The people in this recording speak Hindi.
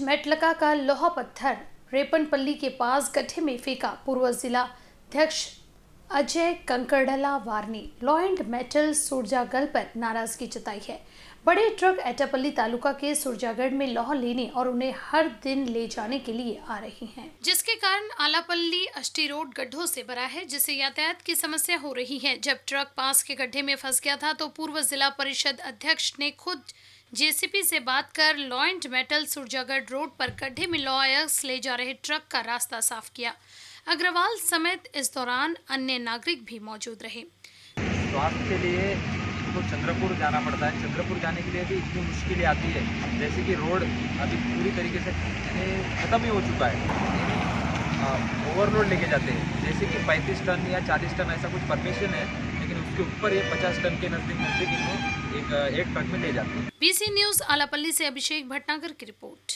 मेटलका का लोहा पत्थर रेपनपल्ली के पास गड्ढे में फेंका पूर्व जिला अध्यक्ष अजय कंकड़ला वार ने लॉ मेटल सुरजागढ़ पर नाराज़गी जताई है। बड़े ट्रक एटापल्ली तालुका के सुरजागढ़ में लोहा लेने और उन्हें हर दिन ले जाने के लिए आ रही हैं, जिसके कारण आलापल्ली अष्टी रोड गड्ढों से भरा है जिससे यातायात की समस्या हो रही है। जब ट्रक पास के गड्ढे में फंस गया था तो पूर्व जिला परिषद अध्यक्ष ने खुद जेसीपी से बात कर लॉइंट मेटल सुरजागढ़ रोड पर गड्ढे में लॉयर्स ले जा रहे ट्रक का रास्ता साफ़ किया। अग्रवाल समेत इस दौरान अन्य नागरिक भी मौजूद रहे। स्वास्थ्य के लिए तो चंद्रपुर जाना पड़ता है। चंद्रपुर जाने के लिए भी इतनी मुश्किलें आती है। जैसे कि रोड अभी पूरी तरीके से ख़त्म ही हो चुका है। ओवरलोड लेके जाते हैं। जैसे कि 35 टन या 40 टन ऐसा कुछ परमिशन है उसके ऊपर ये 50 टन के नज़दीक नज़दीक इनको एक एक ट्रक में ले जाते हैं। बीसी न्यूज़ आलापल्ली से अभिषेक भटनागर की रिपोर्ट।